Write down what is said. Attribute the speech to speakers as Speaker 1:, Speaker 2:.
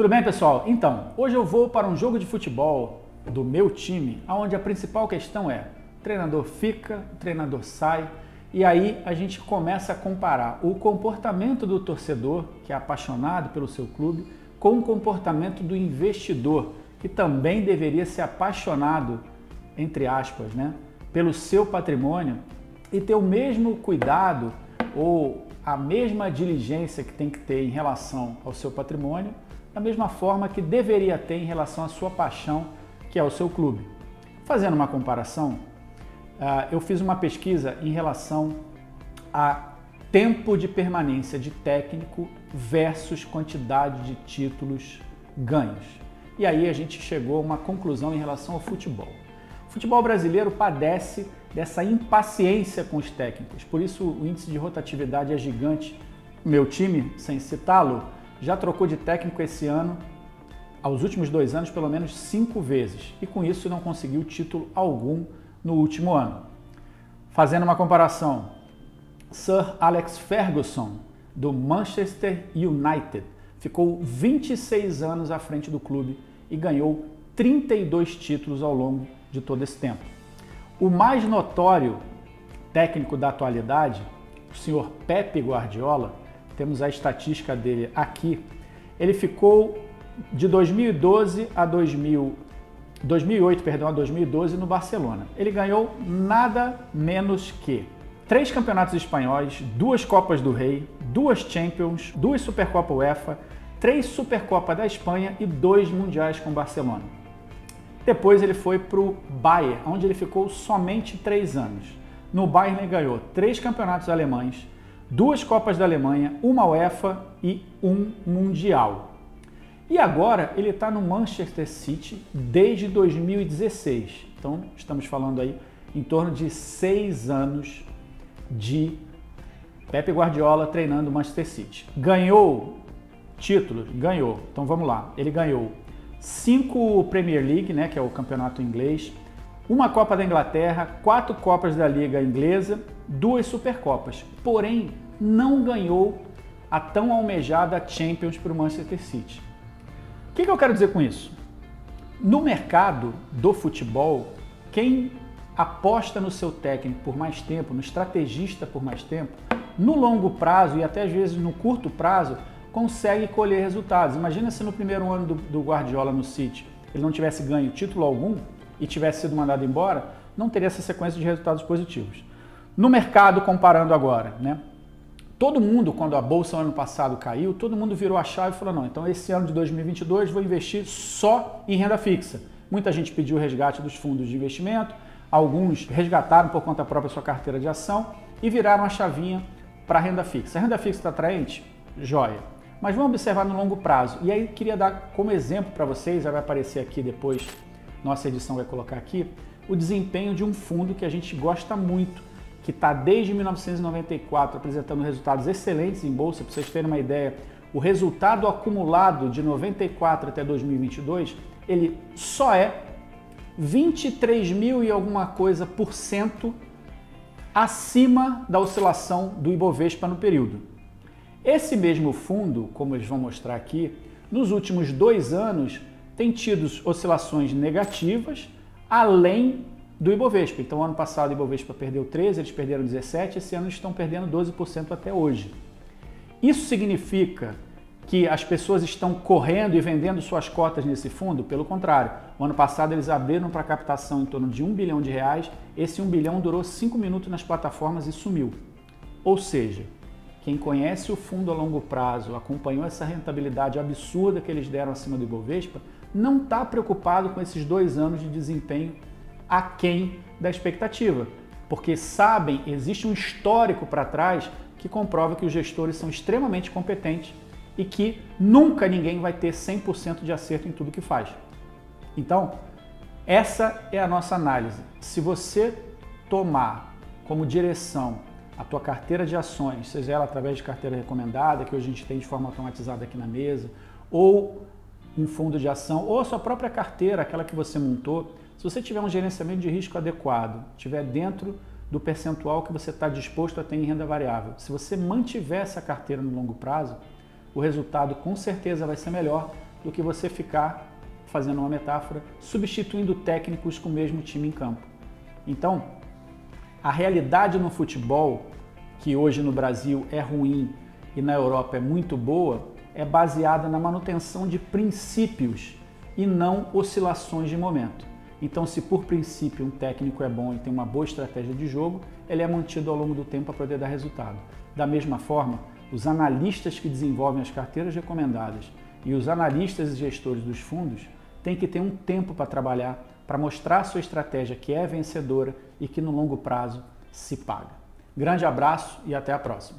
Speaker 1: Tudo bem, pessoal? Então, hoje eu vou para um jogo de futebol do meu time, onde a principal questão é: o treinador fica, o treinador sai, e aí a gente começa a comparar o comportamento do torcedor, que é apaixonado pelo seu clube, com o comportamento do investidor, que também deveria ser apaixonado, entre aspas, né, pelo seu patrimônio e ter o mesmo cuidado ou a mesma diligência que tem que ter em relação ao seu patrimônio da mesma forma que deveria ter em relação à sua paixão, que é o seu clube. Fazendo uma comparação, ah, eu fiz uma pesquisa em relação a tempo de permanência de técnico versus quantidade de títulos ganhos. E aí a gente chegou a uma conclusão em relação ao futebol. O futebol brasileiro padece dessa impaciência com os técnicos, por isso o índice de rotatividade é gigante. Meu time, sem citá-lo, já trocou de técnico esse ano, aos últimos dois anos, pelo menos cinco vezes, e com isso não conseguiu título algum no último ano. Fazendo uma comparação, Sir Alex Ferguson, do Manchester United, ficou 26 anos à frente do clube e ganhou 32 títulos ao longo de todo esse tempo. O mais notório técnico da atualidade, o senhor Pepe Guardiola, temos a estatística dele aqui, ele ficou de 2012 a 2000, 2008, perdão, a 2012 no Barcelona. Ele ganhou nada menos que três campeonatos espanhóis, duas Copas do Rei, duas Champions, duas Supercopa UEFA, três Supercopa da Espanha e dois Mundiais com o Barcelona. Depois ele foi para o Bayern, onde ele ficou somente três anos. No Bayern ele ganhou três campeonatos alemães, duas Copas da Alemanha, uma UEFA e um Mundial. E agora ele está no Manchester City desde 2016. Então estamos falando aí em torno de seis anos de Pepe Guardiola treinando o Manchester City. Ganhou títulos? Ganhou. Então vamos lá. Ele ganhou cinco Premier League, né, que é o campeonato inglês, uma Copa da Inglaterra, quatro Copas da Liga Inglesa, duas Supercopas. Porém, não ganhou a tão almejada Champions para o Manchester City. O que, que eu quero dizer com isso? No mercado do futebol, quem aposta no seu técnico por mais tempo, no estrategista por mais tempo, no longo prazo e até às vezes no curto prazo, consegue colher resultados. Imagina se no primeiro ano do, do Guardiola no City ele não tivesse ganho título algum, e tivesse sido mandado embora, não teria essa sequência de resultados positivos. No mercado, comparando agora, né? Todo mundo, quando a bolsa no ano passado caiu, todo mundo virou a chave e falou: não, então esse ano de 2022 vou investir só em renda fixa. Muita gente pediu o resgate dos fundos de investimento, alguns resgataram por conta própria sua carteira de ação e viraram a chavinha para a renda fixa. A renda fixa está atraente? Joia. Mas vamos observar no longo prazo. E aí queria dar como exemplo para vocês, vai aparecer aqui depois nossa edição vai colocar aqui, o desempenho de um fundo que a gente gosta muito, que está desde 1994 apresentando resultados excelentes em bolsa. Para vocês terem uma ideia, o resultado acumulado de 94 até 2022 ele só é 23 mil e alguma coisa por cento acima da oscilação do Ibovespa no período. Esse mesmo fundo, como eles vão mostrar aqui, nos últimos dois anos tem tido oscilações negativas além do Ibovespa. Então, ano passado o Ibovespa perdeu 13, eles perderam 17, esse ano estão perdendo 12% até hoje. Isso significa que as pessoas estão correndo e vendendo suas cotas nesse fundo? Pelo contrário, o ano passado eles abriram para captação em torno de 1 bilhão de reais, esse 1 bilhão durou 5 minutos nas plataformas e sumiu. Ou seja, quem conhece o fundo a longo prazo, acompanhou essa rentabilidade absurda que eles deram acima do Ibovespa, não está preocupado com esses dois anos de desempenho aquém da expectativa, porque sabem, existe um histórico para trás que comprova que os gestores são extremamente competentes e que nunca ninguém vai ter 100% de acerto em tudo que faz. Então, essa é a nossa análise. Se você tomar como direção a tua carteira de ações, seja ela através de carteira recomendada, que hoje a gente tem de forma automatizada aqui na mesa, ou um fundo de ação ou a sua própria carteira, aquela que você montou, se você tiver um gerenciamento de risco adequado, estiver dentro do percentual que você está disposto a ter em renda variável, se você mantiver essa carteira no longo prazo, o resultado com certeza vai ser melhor do que você ficar, fazendo uma metáfora, substituindo técnicos com o mesmo time em campo. Então, a realidade no futebol, que hoje no Brasil é ruim e na Europa é muito boa, é baseada na manutenção de princípios e não oscilações de momento. Então, se por princípio um técnico é bom e tem uma boa estratégia de jogo, ele é mantido ao longo do tempo para poder dar resultado. Da mesma forma, os analistas que desenvolvem as carteiras recomendadas e os analistas e gestores dos fundos têm que ter um tempo para trabalhar, para mostrar sua estratégia que é vencedora e que no longo prazo se paga. Grande abraço e até a próxima.